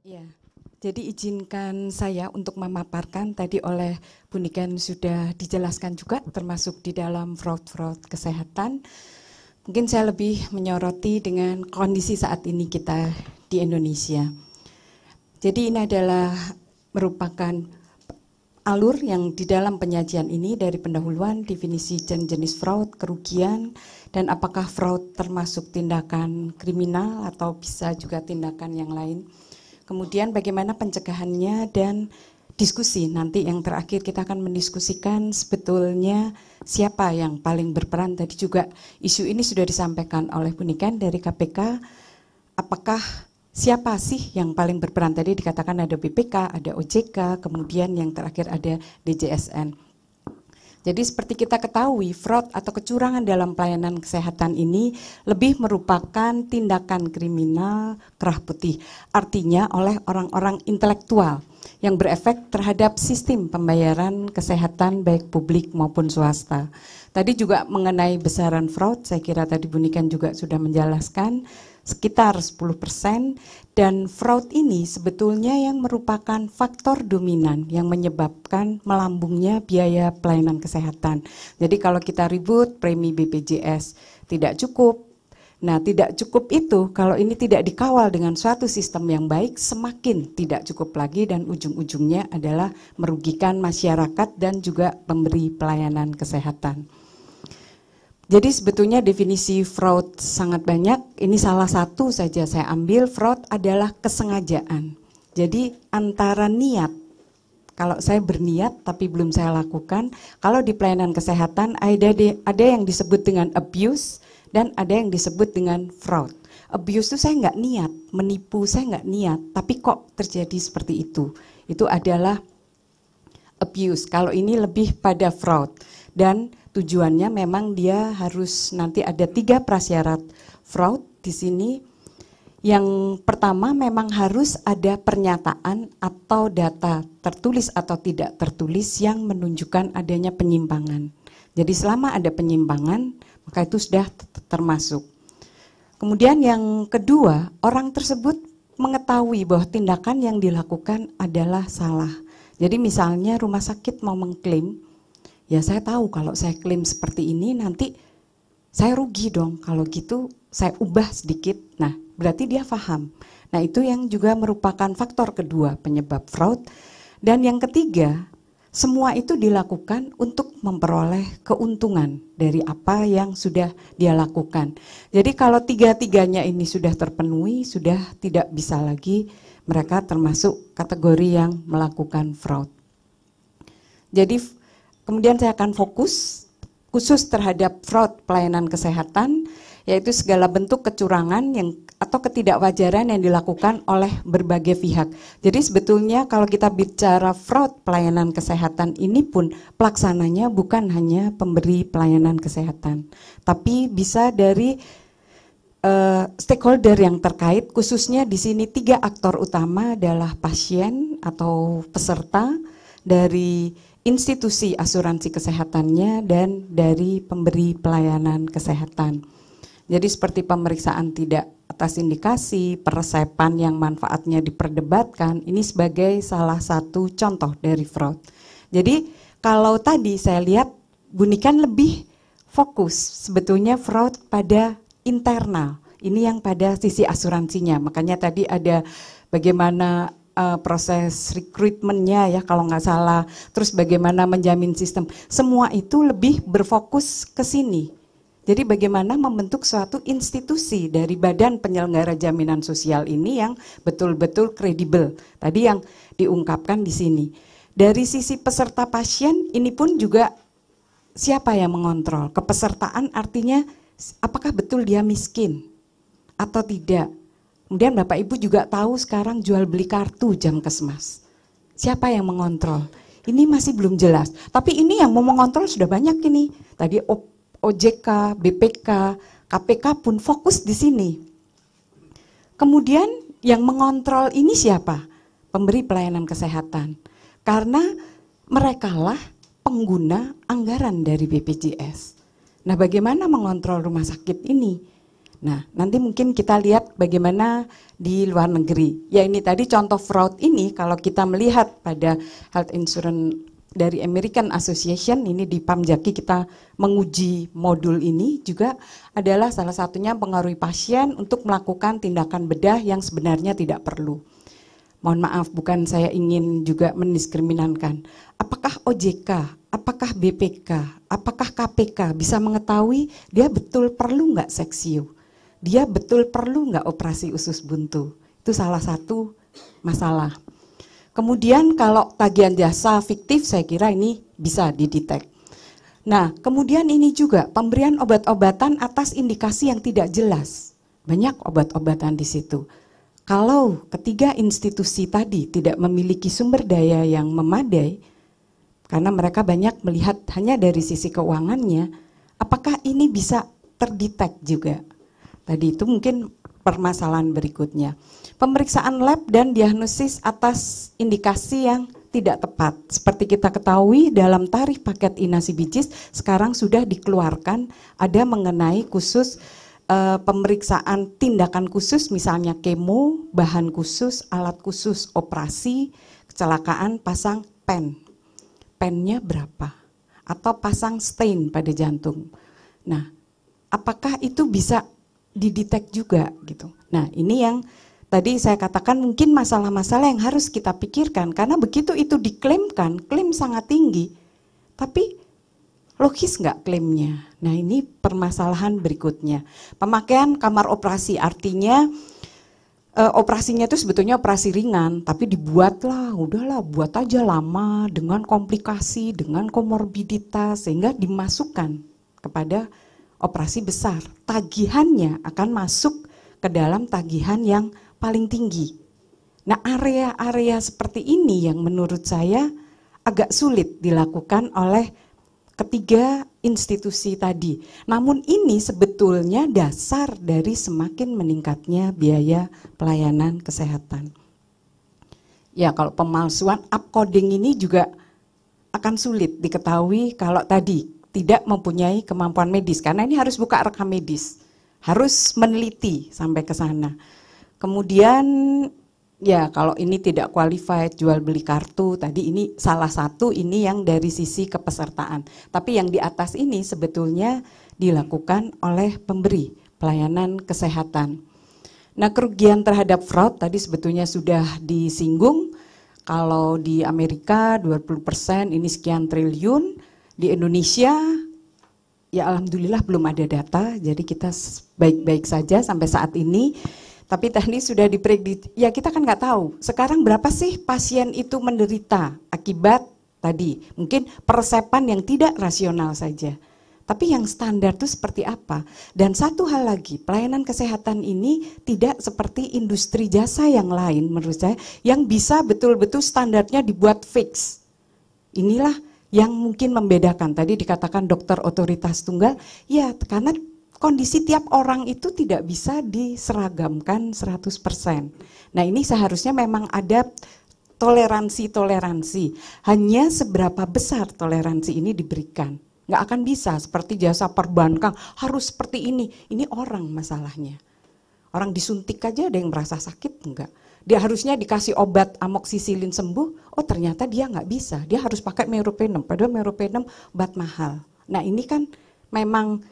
Ya, jadi izinkan saya untuk memaparkan tadi oleh Bu Niken sudah dijelaskan juga termasuk di dalam fraud-fraud kesehatan. Mungkin saya lebih menyoroti dengan kondisi saat ini kita di Indonesia. Jadi ini adalah merupakan alur yang di dalam penyajian ini dari pendahuluan definisi dan jenis fraud, kerugian, dan apakah fraud termasuk tindakan kriminal atau bisa juga tindakan yang lain kemudian bagaimana pencegahannya dan diskusi. Nanti yang terakhir kita akan mendiskusikan sebetulnya siapa yang paling berperan. Tadi juga isu ini sudah disampaikan oleh Bu Niken dari KPK apakah siapa sih yang paling berperan? Tadi dikatakan ada BPK, ada OJK, kemudian yang terakhir ada DJSN. Jadi seperti kita ketahui, fraud atau kecurangan dalam pelayanan kesehatan ini lebih merupakan tindakan kriminal kerah putih. Artinya oleh orang-orang intelektual yang berefek terhadap sistem pembayaran kesehatan baik publik maupun swasta. Tadi juga mengenai besaran fraud, saya kira tadi Bunikan juga sudah menjelaskan sekitar 10% dan fraud ini sebetulnya yang merupakan faktor dominan yang menyebabkan melambungnya biaya pelayanan kesehatan. Jadi kalau kita ribut premi BPJS tidak cukup, Nah, tidak cukup itu kalau ini tidak dikawal dengan suatu sistem yang baik, semakin tidak cukup lagi dan ujung-ujungnya adalah merugikan masyarakat dan juga pemberi pelayanan kesehatan. Jadi sebetulnya definisi fraud sangat banyak. Ini salah satu saja saya ambil. Fraud adalah kesengajaan. Jadi antara niat, kalau saya berniat tapi belum saya lakukan, kalau di pelayanan kesehatan ada ada yang disebut dengan abuse dan ada yang disebut dengan fraud. Abuse itu saya nggak niat, menipu saya nggak niat, tapi kok terjadi seperti itu. Itu adalah abuse. Kalau ini lebih pada fraud dan tujuannya memang dia harus nanti ada tiga prasyarat fraud di sini. Yang pertama memang harus ada pernyataan atau data tertulis atau tidak tertulis yang menunjukkan adanya penyimpangan. Jadi selama ada penyimpangan maka itu sudah termasuk. Kemudian yang kedua, orang tersebut mengetahui bahwa tindakan yang dilakukan adalah salah. Jadi misalnya rumah sakit mau mengklaim ya saya tahu kalau saya klaim seperti ini nanti saya rugi dong kalau gitu saya ubah sedikit. Nah, berarti dia paham. Nah, itu yang juga merupakan faktor kedua penyebab fraud. Dan yang ketiga, semua itu dilakukan untuk memperoleh keuntungan dari apa yang sudah dia lakukan. Jadi kalau tiga-tiganya ini sudah terpenuhi, sudah tidak bisa lagi mereka termasuk kategori yang melakukan fraud. Jadi Kemudian saya akan fokus khusus terhadap fraud pelayanan kesehatan, yaitu segala bentuk kecurangan yang atau ketidakwajaran yang dilakukan oleh berbagai pihak. Jadi sebetulnya kalau kita bicara fraud pelayanan kesehatan ini pun pelaksananya bukan hanya pemberi pelayanan kesehatan, tapi bisa dari uh, stakeholder yang terkait, khususnya di sini tiga aktor utama adalah pasien atau peserta dari institusi asuransi kesehatannya dan dari pemberi pelayanan kesehatan. Jadi seperti pemeriksaan tidak atas indikasi, peresepan yang manfaatnya diperdebatkan, ini sebagai salah satu contoh dari fraud. Jadi kalau tadi saya lihat Bunikan lebih fokus sebetulnya fraud pada internal. Ini yang pada sisi asuransinya. Makanya tadi ada bagaimana uh, proses rekrutmennya ya kalau nggak salah, terus bagaimana menjamin sistem, semua itu lebih berfokus ke sini. Jadi bagaimana membentuk suatu institusi dari badan penyelenggara jaminan sosial ini yang betul-betul kredibel. Tadi yang diungkapkan di sini. Dari sisi peserta pasien ini pun juga siapa yang mengontrol? Kepesertaan artinya apakah betul dia miskin atau tidak? Kemudian Bapak Ibu juga tahu sekarang jual beli kartu jam kesmas. Siapa yang mengontrol? Ini masih belum jelas. Tapi ini yang mau mengontrol sudah banyak ini. Tadi OJK, BPK, KPK pun fokus di sini. Kemudian yang mengontrol ini siapa? Pemberi pelayanan kesehatan. Karena merekalah pengguna anggaran dari BPJS. Nah, bagaimana mengontrol rumah sakit ini? Nah, nanti mungkin kita lihat bagaimana di luar negeri. Ya ini tadi contoh fraud ini kalau kita melihat pada health insurance dari American Association ini di Pamjaki kita menguji modul ini juga adalah salah satunya pengaruhi pasien untuk melakukan tindakan bedah yang sebenarnya tidak perlu. Mohon maaf, bukan saya ingin juga mendiskriminankan. Apakah OJK, apakah BPK, apakah KPK bisa mengetahui dia betul perlu nggak seksio? Dia betul perlu nggak operasi usus buntu? Itu salah satu masalah. Kemudian kalau tagihan jasa fiktif saya kira ini bisa didetek. Nah, kemudian ini juga pemberian obat-obatan atas indikasi yang tidak jelas. Banyak obat-obatan di situ. Kalau ketiga institusi tadi tidak memiliki sumber daya yang memadai, karena mereka banyak melihat hanya dari sisi keuangannya, apakah ini bisa terdetek juga? Tadi itu mungkin permasalahan berikutnya. Pemeriksaan lab dan diagnosis atas indikasi yang tidak tepat. Seperti kita ketahui dalam tarif paket inasi bijis sekarang sudah dikeluarkan ada mengenai khusus e, pemeriksaan tindakan khusus misalnya kemo, bahan khusus, alat khusus operasi, kecelakaan pasang pen. Pennya berapa? Atau pasang stain pada jantung. Nah, apakah itu bisa didetek juga gitu. Nah ini yang tadi saya katakan mungkin masalah-masalah yang harus kita pikirkan karena begitu itu diklaimkan, klaim sangat tinggi, tapi logis nggak klaimnya? Nah ini permasalahan berikutnya. Pemakaian kamar operasi artinya e, operasinya itu sebetulnya operasi ringan, tapi dibuatlah, udahlah buat aja lama dengan komplikasi, dengan komorbiditas sehingga dimasukkan kepada operasi besar, tagihannya akan masuk ke dalam tagihan yang paling tinggi. Nah, area-area seperti ini yang menurut saya agak sulit dilakukan oleh ketiga institusi tadi. Namun ini sebetulnya dasar dari semakin meningkatnya biaya pelayanan kesehatan. Ya, kalau pemalsuan upcoding ini juga akan sulit diketahui kalau tadi tidak mempunyai kemampuan medis karena ini harus buka rekam medis, harus meneliti sampai ke sana. Kemudian ya kalau ini tidak qualified jual beli kartu tadi ini salah satu ini yang dari sisi kepesertaan. Tapi yang di atas ini sebetulnya dilakukan oleh pemberi pelayanan kesehatan. Nah, kerugian terhadap fraud tadi sebetulnya sudah disinggung. Kalau di Amerika 20% ini sekian triliun, di Indonesia ya alhamdulillah belum ada data, jadi kita baik-baik saja sampai saat ini. Tapi tadi sudah diprediksi, ya kita kan nggak tahu. Sekarang berapa sih pasien itu menderita akibat tadi mungkin persepan yang tidak rasional saja. Tapi yang standar itu seperti apa? Dan satu hal lagi, pelayanan kesehatan ini tidak seperti industri jasa yang lain menurut saya, yang bisa betul-betul standarnya dibuat fix. Inilah yang mungkin membedakan. Tadi dikatakan dokter otoritas tunggal, ya karena kondisi tiap orang itu tidak bisa diseragamkan 100%. Nah ini seharusnya memang ada toleransi-toleransi. Hanya seberapa besar toleransi ini diberikan. Nggak akan bisa seperti jasa perbankan, harus seperti ini. Ini orang masalahnya. Orang disuntik aja ada yang merasa sakit, enggak dia harusnya dikasih obat amoksisilin sembuh, oh ternyata dia nggak bisa, dia harus pakai meropenem, padahal meropenem obat mahal. Nah ini kan memang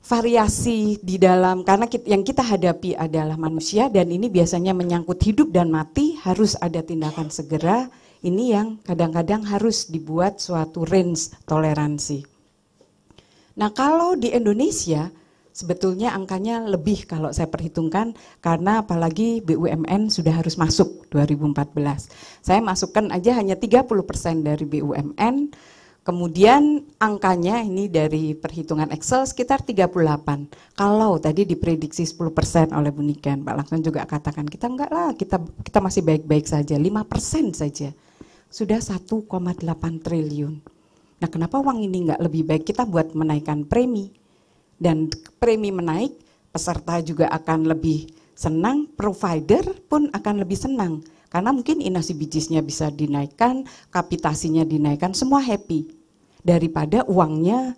variasi di dalam karena kita, yang kita hadapi adalah manusia dan ini biasanya menyangkut hidup dan mati harus ada tindakan segera. Ini yang kadang-kadang harus dibuat suatu range toleransi. Nah kalau di Indonesia sebetulnya angkanya lebih kalau saya perhitungkan karena apalagi BUMN sudah harus masuk 2014. Saya masukkan aja hanya 30% dari BUMN, kemudian angkanya ini dari perhitungan Excel sekitar 38. Kalau tadi diprediksi 10% oleh Bu Niken, Pak Langsung juga katakan kita enggak lah, kita kita masih baik-baik saja, 5% saja. Sudah 1,8 triliun. Nah kenapa uang ini enggak lebih baik kita buat menaikkan premi? Dan premi menaik, peserta juga akan lebih senang, provider pun akan lebih senang. Karena mungkin inasi bijisnya bisa dinaikkan, kapitasinya dinaikkan, semua happy. Daripada uangnya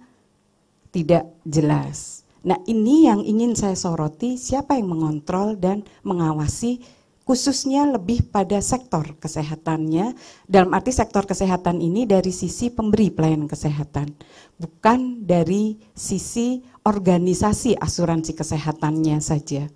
tidak jelas. Nah ini yang ingin saya soroti, siapa yang mengontrol dan mengawasi khususnya lebih pada sektor kesehatannya, dalam arti sektor kesehatan ini dari sisi pemberi pelayanan kesehatan, bukan dari sisi organisasi asuransi kesehatannya saja.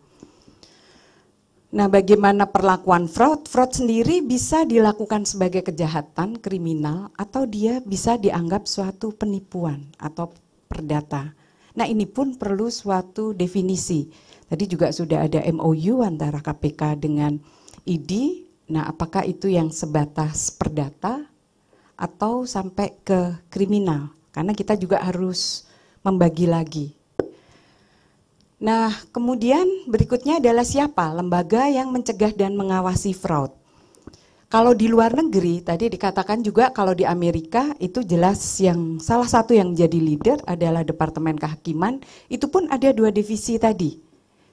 Nah, bagaimana perlakuan fraud? Fraud sendiri bisa dilakukan sebagai kejahatan kriminal atau dia bisa dianggap suatu penipuan atau perdata. Nah, ini pun perlu suatu definisi. Tadi juga sudah ada MOU antara KPK dengan ID. Nah, apakah itu yang sebatas perdata atau sampai ke kriminal? Karena kita juga harus membagi lagi Nah, kemudian berikutnya adalah siapa? Lembaga yang mencegah dan mengawasi fraud. Kalau di luar negeri, tadi dikatakan juga kalau di Amerika itu jelas yang salah satu yang menjadi leader adalah Departemen Kehakiman, itu pun ada dua divisi tadi.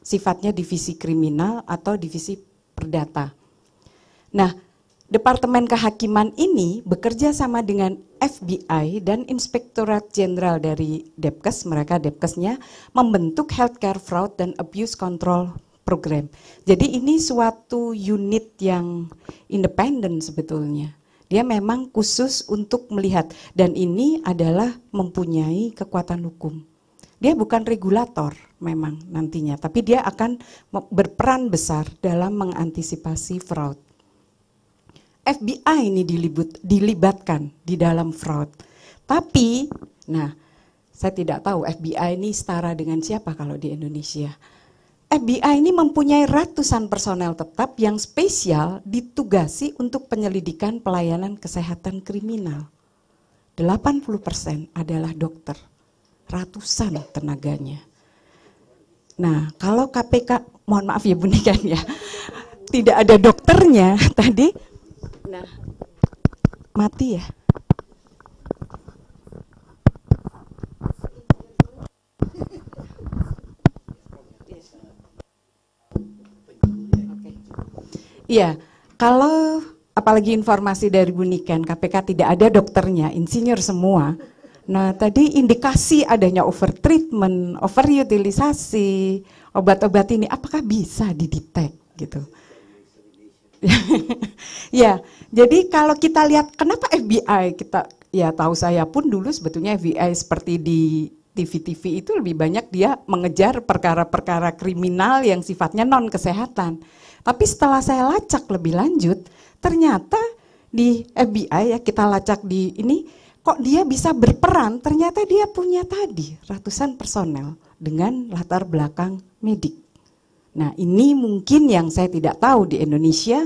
Sifatnya divisi kriminal atau divisi perdata. Nah, Departemen Kehakiman ini bekerja sama dengan FBI dan Inspektorat Jenderal dari Depkes, mereka Depkesnya membentuk Healthcare Fraud dan Abuse Control Program. Jadi ini suatu unit yang independen sebetulnya. Dia memang khusus untuk melihat dan ini adalah mempunyai kekuatan hukum. Dia bukan regulator memang nantinya, tapi dia akan berperan besar dalam mengantisipasi fraud. FBI ini dilibut, dilibatkan di dalam fraud. Tapi, nah, saya tidak tahu FBI ini setara dengan siapa kalau di Indonesia. FBI ini mempunyai ratusan personel tetap yang spesial ditugasi untuk penyelidikan pelayanan kesehatan kriminal. 80% adalah dokter, ratusan tenaganya. Nah, kalau KPK, mohon maaf ya Bu Nikan ya, tidak ada dokternya tadi Nah, mati ya. Iya, kalau apalagi informasi dari Bunikan, KPK tidak ada dokternya, insinyur semua. Nah, tadi indikasi adanya overtreatment, overutilisasi obat-obat ini, apakah bisa didetek gitu? ya, jadi kalau kita lihat kenapa FBI kita ya tahu saya pun dulu sebetulnya FBI seperti di TV-TV itu lebih banyak dia mengejar perkara-perkara kriminal yang sifatnya non kesehatan. Tapi setelah saya lacak lebih lanjut, ternyata di FBI ya kita lacak di ini kok dia bisa berperan, ternyata dia punya tadi ratusan personel dengan latar belakang medik. Nah ini mungkin yang saya tidak tahu di Indonesia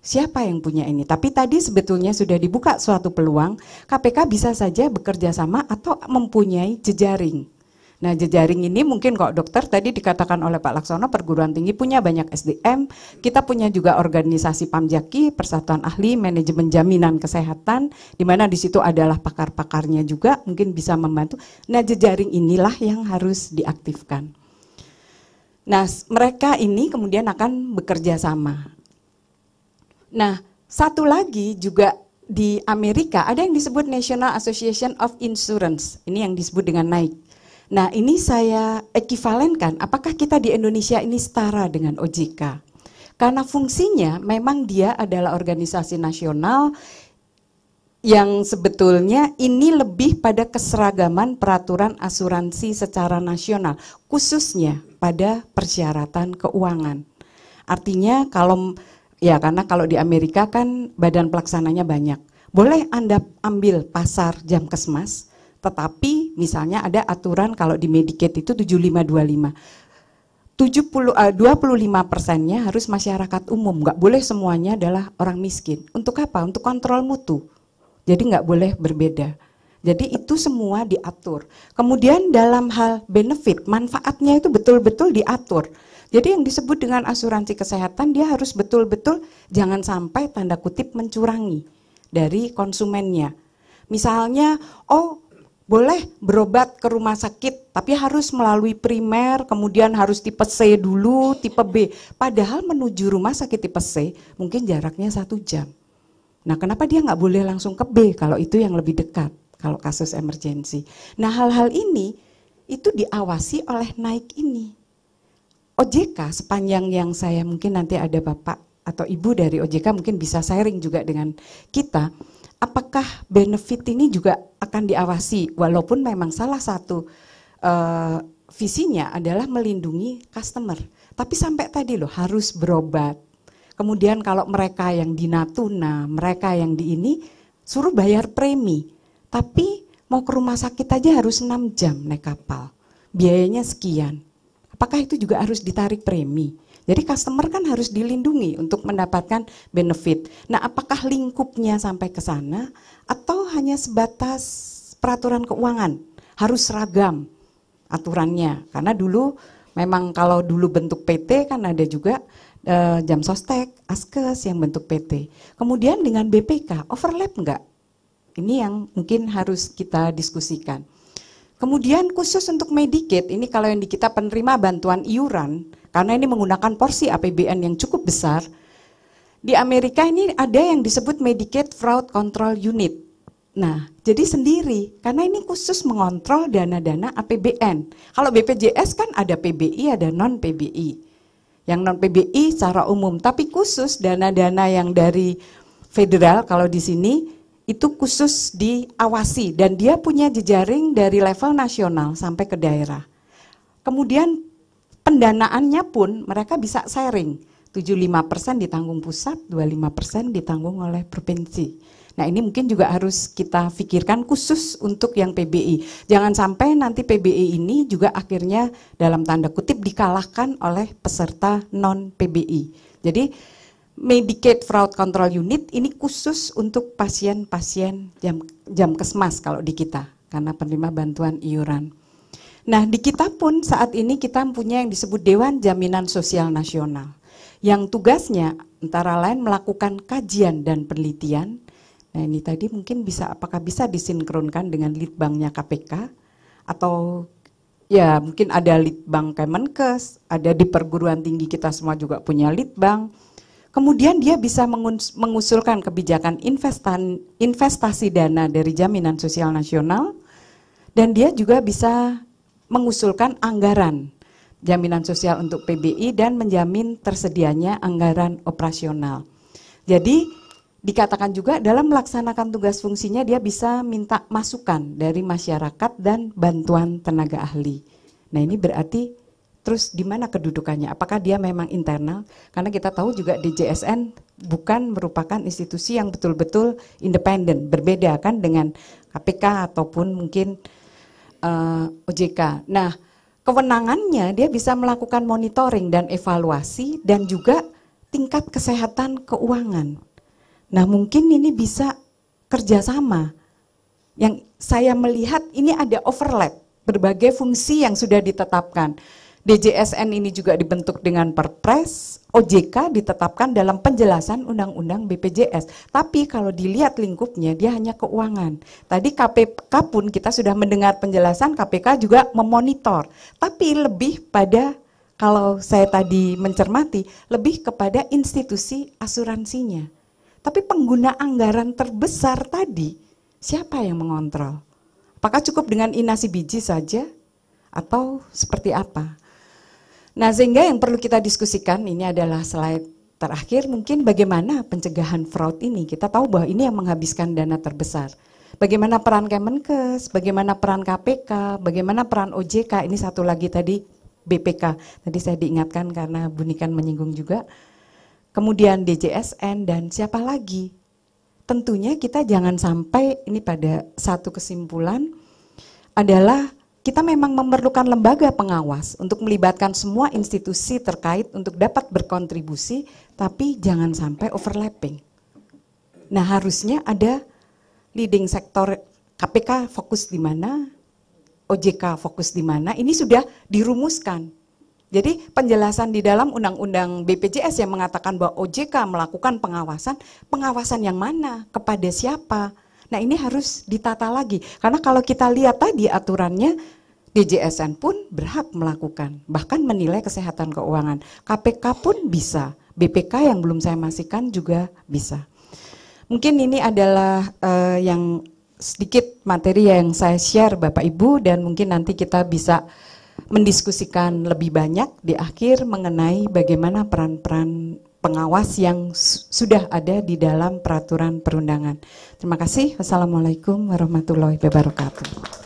siapa yang punya ini. Tapi tadi sebetulnya sudah dibuka suatu peluang, KPK bisa saja bekerja sama atau mempunyai jejaring. Nah jejaring ini mungkin kok dokter tadi dikatakan oleh Pak Laksono perguruan tinggi punya banyak SDM, kita punya juga organisasi PAMJAKI, Persatuan Ahli Manajemen Jaminan Kesehatan, di mana di situ adalah pakar-pakarnya juga mungkin bisa membantu. Nah jejaring inilah yang harus diaktifkan. Nah, mereka ini kemudian akan bekerja sama. Nah, satu lagi juga di Amerika ada yang disebut National Association of Insurance. Ini yang disebut dengan naik. Nah, ini saya ekivalenkan apakah kita di Indonesia ini setara dengan OJK? Karena fungsinya memang dia adalah organisasi nasional yang sebetulnya ini lebih pada keseragaman peraturan asuransi secara nasional, khususnya pada persyaratan keuangan. Artinya kalau ya karena kalau di Amerika kan badan pelaksananya banyak. Boleh Anda ambil pasar jam kesmas, tetapi misalnya ada aturan kalau di Medicaid itu 7525. 70, uh, 25 persennya harus masyarakat umum, nggak boleh semuanya adalah orang miskin. Untuk apa? Untuk kontrol mutu. Jadi nggak boleh berbeda. Jadi itu semua diatur. Kemudian dalam hal benefit, manfaatnya itu betul-betul diatur. Jadi yang disebut dengan asuransi kesehatan dia harus betul-betul jangan sampai tanda kutip mencurangi dari konsumennya. Misalnya, oh boleh berobat ke rumah sakit, tapi harus melalui primer, kemudian harus tipe C dulu, tipe B. Padahal menuju rumah sakit tipe C mungkin jaraknya satu jam. Nah kenapa dia nggak boleh langsung ke B kalau itu yang lebih dekat? kalau kasus emergensi. Nah hal-hal ini itu diawasi oleh naik ini. OJK sepanjang yang saya mungkin nanti ada Bapak atau Ibu dari OJK mungkin bisa sharing juga dengan kita, apakah benefit ini juga akan diawasi walaupun memang salah satu uh, visinya adalah melindungi customer. Tapi sampai tadi loh harus berobat. Kemudian kalau mereka yang di Natuna, mereka yang di ini suruh bayar premi. Tapi mau ke rumah sakit aja harus 6 jam naik kapal. Biayanya sekian. Apakah itu juga harus ditarik premi? Jadi customer kan harus dilindungi untuk mendapatkan benefit. Nah, apakah lingkupnya sampai ke sana atau hanya sebatas peraturan keuangan? Harus seragam aturannya. Karena dulu memang kalau dulu bentuk PT kan ada juga uh, jam sostek, askes yang bentuk PT. Kemudian dengan BPK overlap enggak? Ini yang mungkin harus kita diskusikan. Kemudian khusus untuk Medicaid, ini kalau yang di kita penerima bantuan iuran, karena ini menggunakan porsi APBN yang cukup besar, di Amerika ini ada yang disebut Medicaid Fraud Control Unit. Nah, jadi sendiri, karena ini khusus mengontrol dana-dana APBN. Kalau BPJS kan ada PBI, ada non-PBI. Yang non-PBI secara umum, tapi khusus dana-dana yang dari federal, kalau di sini itu khusus diawasi dan dia punya jejaring dari level nasional sampai ke daerah. Kemudian pendanaannya pun mereka bisa sharing. 75% ditanggung pusat, 25% ditanggung oleh provinsi. Nah ini mungkin juga harus kita pikirkan khusus untuk yang PBI. Jangan sampai nanti PBI ini juga akhirnya dalam tanda kutip dikalahkan oleh peserta non PBI. Jadi Medicaid Fraud Control Unit ini khusus untuk pasien-pasien jam, jam kesmas kalau di kita karena penerima bantuan iuran. Nah di kita pun saat ini kita punya yang disebut Dewan Jaminan Sosial Nasional yang tugasnya antara lain melakukan kajian dan penelitian. Nah ini tadi mungkin bisa apakah bisa disinkronkan dengan litbangnya KPK atau ya mungkin ada litbang Kemenkes, ada di perguruan tinggi kita semua juga punya litbang. Kemudian dia bisa mengusulkan kebijakan investasi dana dari jaminan sosial nasional. Dan dia juga bisa mengusulkan anggaran jaminan sosial untuk PBI dan menjamin tersedianya anggaran operasional. Jadi dikatakan juga dalam melaksanakan tugas fungsinya dia bisa minta masukan dari masyarakat dan bantuan tenaga ahli. Nah ini berarti Terus di mana kedudukannya? Apakah dia memang internal? Karena kita tahu juga DJSN bukan merupakan institusi yang betul-betul independen, berbeda kan dengan KPK ataupun mungkin uh, eh, OJK. Nah, kewenangannya dia bisa melakukan monitoring dan evaluasi dan juga tingkat kesehatan keuangan. Nah, mungkin ini bisa kerjasama. Yang saya melihat ini ada overlap berbagai fungsi yang sudah ditetapkan. DJSN ini juga dibentuk dengan perpres, OJK ditetapkan dalam penjelasan Undang-Undang BPJS. Tapi kalau dilihat lingkupnya dia hanya keuangan. Tadi KPK pun kita sudah mendengar penjelasan KPK juga memonitor. Tapi lebih pada kalau saya tadi mencermati lebih kepada institusi asuransinya. Tapi pengguna anggaran terbesar tadi siapa yang mengontrol? Apakah cukup dengan inasi biji saja atau seperti apa? Nah, sehingga yang perlu kita diskusikan ini adalah slide terakhir mungkin bagaimana pencegahan fraud ini. Kita tahu bahwa ini yang menghabiskan dana terbesar. Bagaimana peran Kemenkes, bagaimana peran KPK, bagaimana peran OJK, ini satu lagi tadi BPK. Tadi saya diingatkan karena Bunikan menyinggung juga. Kemudian DJSN dan siapa lagi? Tentunya kita jangan sampai ini pada satu kesimpulan adalah kita memang memerlukan lembaga pengawas untuk melibatkan semua institusi terkait untuk dapat berkontribusi, tapi jangan sampai overlapping. Nah harusnya ada leading sektor KPK fokus di mana, OJK fokus di mana, ini sudah dirumuskan. Jadi penjelasan di dalam Undang-Undang BPJS yang mengatakan bahwa OJK melakukan pengawasan, pengawasan yang mana, kepada siapa, Nah ini harus ditata lagi, karena kalau kita lihat tadi aturannya, DJSN pun berhak melakukan, bahkan menilai kesehatan keuangan. KPK pun bisa, BPK yang belum saya masihkan juga bisa. Mungkin ini adalah uh, yang sedikit materi yang saya share Bapak Ibu dan mungkin nanti kita bisa mendiskusikan lebih banyak di akhir mengenai bagaimana peran-peran pengawas yang sudah ada di dalam peraturan perundangan. Terima kasih. Wassalamualaikum warahmatullahi wabarakatuh.